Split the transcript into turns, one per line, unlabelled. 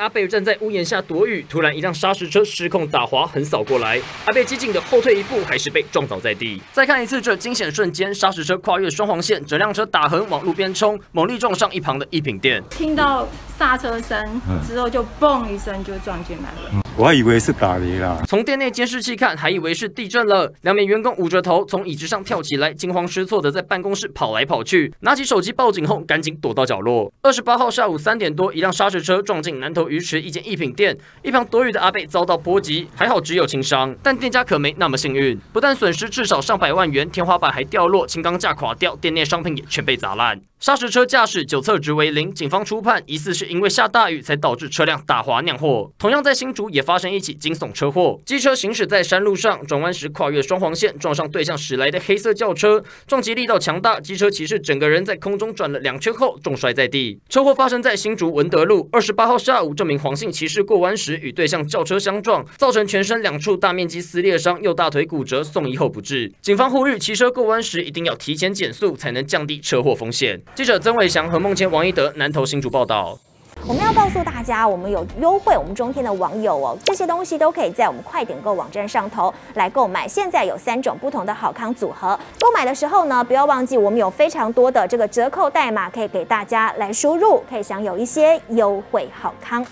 阿贝站在屋檐下躲雨，突然一辆砂石车失控打滑横扫过来，阿贝机警的后退一步，还是被撞倒在地。再看一次这惊险瞬间，砂石车跨越双黄线，整辆车打横往路边冲，猛力撞上一旁的一品店。
听到刹车声之后，就嘣一声就撞进来了。
我还以为是打雷啦。
从店内监视器看，还以为是地震了。两名员工捂着头从椅子上跳起来，惊慌失措的在办公室跑来跑去，拿起手机报警后，赶紧躲到角落。二十八号下午三点多，一辆砂石车撞进南投鱼池一间一品店，一旁躲雨的阿贝遭到波及，还好只有轻伤，但店家可没那么幸运，不但损失至少上百万元，天花板还掉落，轻钢架垮掉，店内商品也全被砸烂。砂石车驾驶酒测值为零，警方初判疑似是因为下大雨才导致车辆打滑酿祸。同样在新竹也发生一起惊悚车祸，机车行驶在山路上，转弯时跨越双黄线，撞上对向驶来的黑色轿车，撞击力道强大，机车骑士整个人在空中转了两圈后重摔在地。车祸发生在新竹文德路，二十八号下午，这名黄姓骑士过弯时与对向轿车相撞，造成全身两处大面积撕裂伤，右大腿骨折，送医后不治。警方呼吁骑车过弯时一定要提前减速，才能降低车祸风险。记者曾伟祥和孟谦、王一德南投新竹报道。
我们要告诉大家，我们有优惠，我们中天的网友哦，这些东西都可以在我们快点购网站上头来购买。现在有三种不同的好康组合，购买的时候呢，不要忘记我们有非常多的这个折扣代码可以给大家来输入，可以享有一些优惠好康。